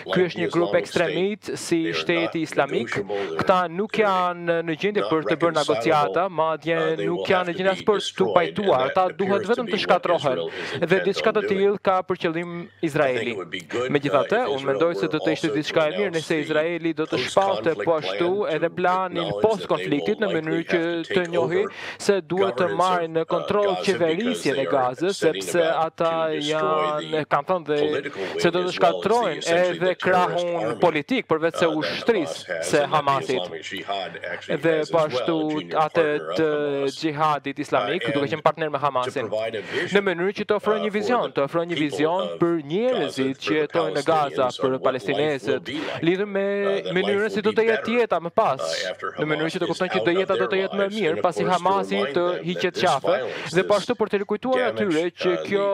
Ky është një grup ekstremist si Shteti Islamik. Këta nuk janë në gjendje për të bërë negociata, madje nuk janë në gjendje as për t'u pajtuar. Ata duhet vetëm të shkatërrohen dhe diçka të tillë ka për qëllim Izraeli. Megjithatë, unë mendoj se do të ishte diçka e mirë nëse Izraeli do të shpallte po ashtu edhe planin post konfliktit në mënyrë që të njohë se duhet të marrin në kontroll qeverisjen e Gazës, sepse ata janë, kanë thënë dhe se do të shkatërrojnë edhe krahun politik, përveç se ushtrisë së Hamasit. Dhe po ashtu atë të xhihadit islamik, duke qenë partner me Hamasin. Në mënyrë që të ofrojnë një vizion, të ofrojnë një vizion për njerëzit që jetojnë në Gaza, për palestinezët, lidhur me mënyrën si do të jetë jeta më pas, në mënyrë që të kuptojnë që të jeta do të jetë më e mirë pasi Hamasi të hiqet qafe dhe po ashtu për të rikujtuar atyre që kjo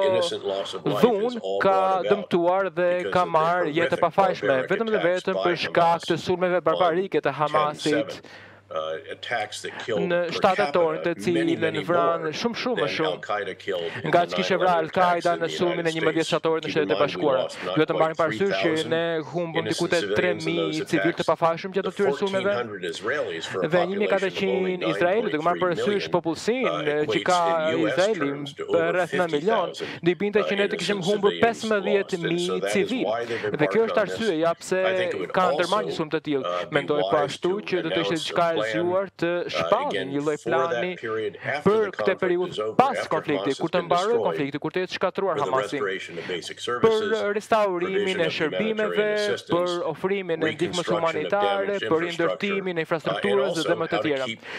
dhunë ka dëmtuar dhe ka marrë jetë të pafajshme vetëm dhe vetëm për shkak të sulmeve barbarike të Hamasit në shtatë tetorin të cilën vranë shumë shumë më shumë nga ç'kishte vrarë Al-Qaida në sulmin e njëmbëdhjetë shtatorit në Shtetet e Bashkuara. Duhet të mbajmë parasysh që ne humbëm diku te 3.000 civilë të pafajshëm gjatë atyre sulmeve dhe 1.400 Izraeli duke marrë parasysh popullsinë që ka Izraeli rreth 9 milion Do i binte që ne të kishim humbur 15.000 civilë, dhe kjo është arsyeja pse ka ndërmarrë një sulm të tillë. Uh, Mendoj po ashtu që do të ishte diçka e zgjuar të uh, shpallin një lloj plani për këtë periudhë pas konflikti, kur të mbarojë konflikti, kur të jetë shkatërruar Hamasi. Për restaurimin e shërbimeve, për ofrimin e ndihmës humanitare, për rindërtimin e uh, infrastrukturës dhe më të tjera.